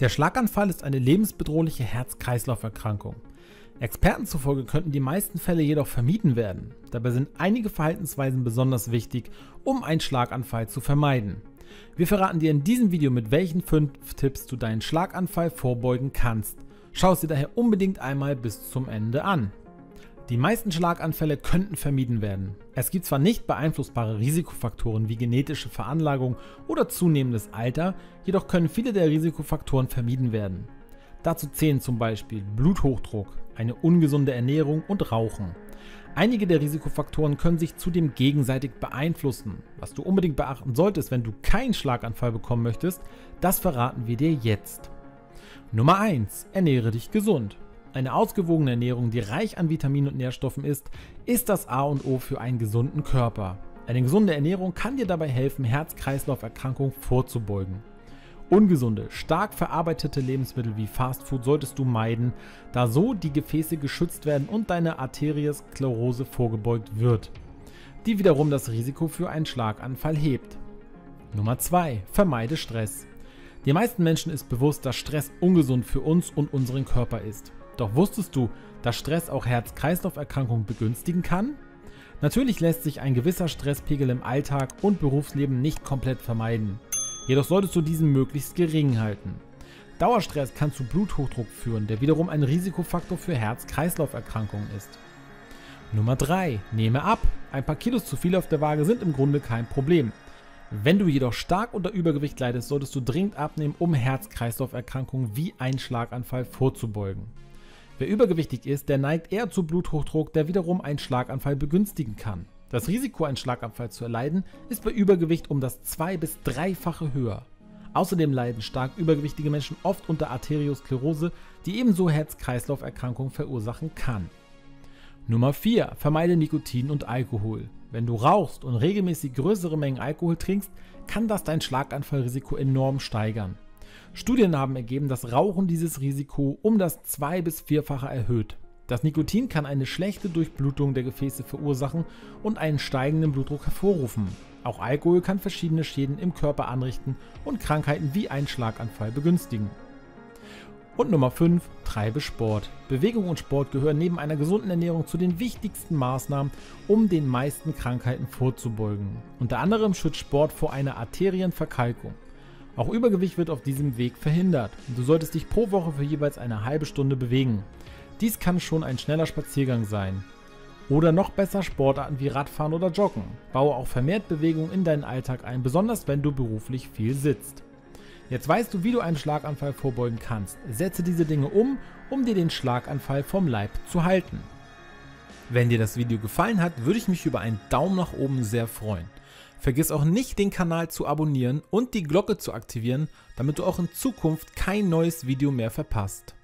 Der Schlaganfall ist eine lebensbedrohliche Herz-Kreislauf-Erkrankung. Experten zufolge könnten die meisten Fälle jedoch vermieden werden. Dabei sind einige Verhaltensweisen besonders wichtig, um einen Schlaganfall zu vermeiden. Wir verraten dir in diesem Video, mit welchen 5 Tipps du deinen Schlaganfall vorbeugen kannst. Schau es dir daher unbedingt einmal bis zum Ende an. Die meisten Schlaganfälle könnten vermieden werden. Es gibt zwar nicht beeinflussbare Risikofaktoren wie genetische Veranlagung oder zunehmendes Alter, jedoch können viele der Risikofaktoren vermieden werden. Dazu zählen zum Beispiel Bluthochdruck, eine ungesunde Ernährung und Rauchen. Einige der Risikofaktoren können sich zudem gegenseitig beeinflussen. Was du unbedingt beachten solltest, wenn du keinen Schlaganfall bekommen möchtest, das verraten wir dir jetzt. Nummer 1. Ernähre dich gesund. Eine ausgewogene Ernährung, die reich an Vitaminen und Nährstoffen ist, ist das A und O für einen gesunden Körper. Eine gesunde Ernährung kann dir dabei helfen, Herz-Kreislauf-Erkrankungen vorzubeugen. Ungesunde, stark verarbeitete Lebensmittel wie Fastfood solltest du meiden, da so die Gefäße geschützt werden und deine Arteriosklerose vorgebeugt wird, die wiederum das Risiko für einen Schlaganfall hebt. Nummer 2. Vermeide Stress. Den meisten Menschen ist bewusst, dass Stress ungesund für uns und unseren Körper ist. Doch wusstest du, dass Stress auch Herz-Kreislauf-Erkrankungen begünstigen kann? Natürlich lässt sich ein gewisser Stresspegel im Alltag und Berufsleben nicht komplett vermeiden. Jedoch solltest du diesen möglichst gering halten. Dauerstress kann zu Bluthochdruck führen, der wiederum ein Risikofaktor für Herz-Kreislauf-Erkrankungen ist. Nummer 3. Nehme ab. Ein paar Kilos zu viel auf der Waage sind im Grunde kein Problem. Wenn du jedoch stark unter Übergewicht leidest, solltest du dringend abnehmen, um Herz-Kreislauf-Erkrankungen wie einen Schlaganfall vorzubeugen. Wer übergewichtig ist, der neigt eher zu Bluthochdruck, der wiederum einen Schlaganfall begünstigen kann. Das Risiko, einen Schlaganfall zu erleiden, ist bei Übergewicht um das zwei- bis dreifache höher. Außerdem leiden stark übergewichtige Menschen oft unter Arteriosklerose, die ebenso Herz-Kreislauf-Erkrankungen verursachen kann. Nummer 4. Vermeide Nikotin und Alkohol. Wenn du rauchst und regelmäßig größere Mengen Alkohol trinkst, kann das dein Schlaganfallrisiko enorm steigern. Studien haben ergeben, dass Rauchen dieses Risiko um das zwei- bis vierfache erhöht. Das Nikotin kann eine schlechte Durchblutung der Gefäße verursachen und einen steigenden Blutdruck hervorrufen. Auch Alkohol kann verschiedene Schäden im Körper anrichten und Krankheiten wie einen Schlaganfall begünstigen. Und Nummer 5. Treibe Sport. Bewegung und Sport gehören neben einer gesunden Ernährung zu den wichtigsten Maßnahmen, um den meisten Krankheiten vorzubeugen. Unter anderem schützt Sport vor einer Arterienverkalkung. Auch Übergewicht wird auf diesem Weg verhindert. Du solltest dich pro Woche für jeweils eine halbe Stunde bewegen. Dies kann schon ein schneller Spaziergang sein. Oder noch besser Sportarten wie Radfahren oder Joggen. Baue auch vermehrt Bewegung in deinen Alltag ein, besonders wenn du beruflich viel sitzt. Jetzt weißt du, wie du einen Schlaganfall vorbeugen kannst. Setze diese Dinge um, um dir den Schlaganfall vom Leib zu halten. Wenn dir das Video gefallen hat, würde ich mich über einen Daumen nach oben sehr freuen. Vergiss auch nicht, den Kanal zu abonnieren und die Glocke zu aktivieren, damit du auch in Zukunft kein neues Video mehr verpasst.